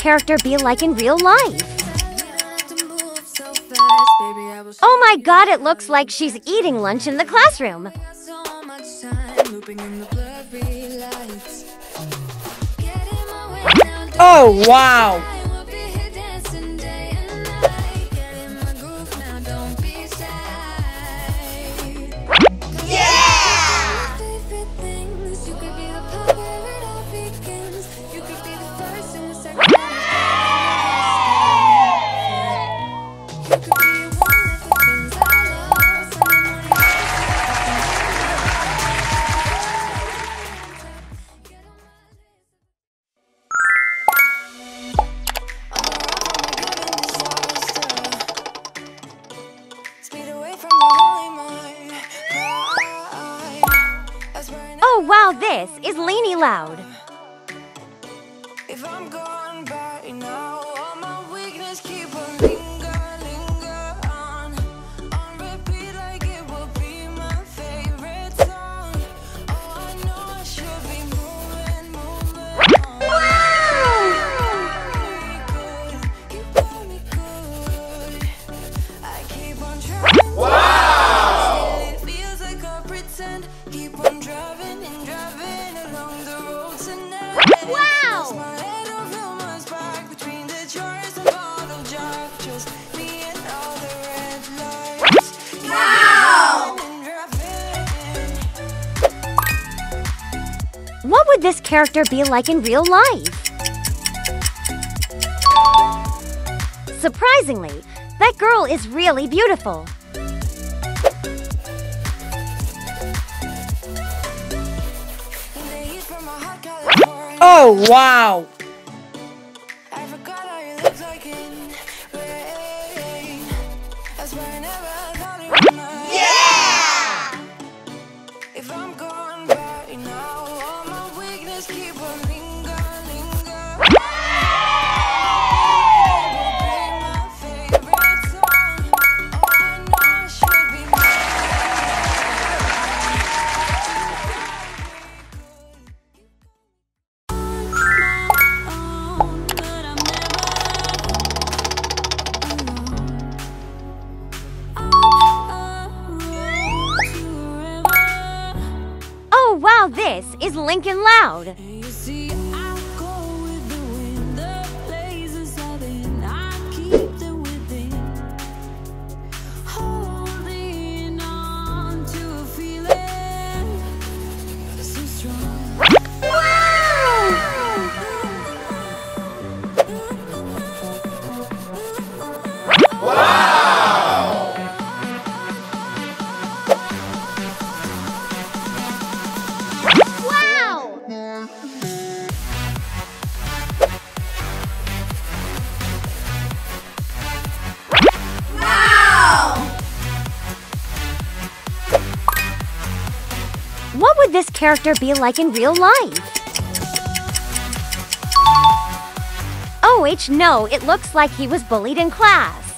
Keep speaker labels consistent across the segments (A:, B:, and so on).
A: character be like in real life? Oh my god, it looks like she's eating lunch in the classroom.
B: Oh, wow.
A: Wow This is Laney Loud. character be like in real life? Surprisingly, that girl is really beautiful.
B: Oh, wow!
A: this is Lincoln Loud. would this character be like in real life? OH no, it looks like he was bullied in class.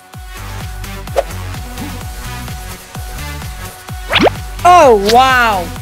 B: Oh, wow!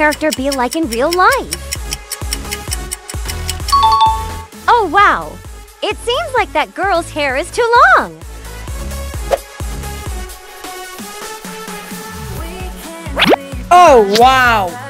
A: character be like in real life? Oh, wow! It seems like that girl's hair is too long!
B: Oh, wow!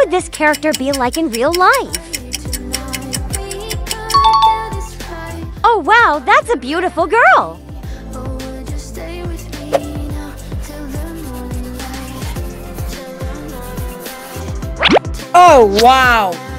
C: would this
A: character be like in real life? Oh wow, that's a beautiful girl!
B: Oh wow!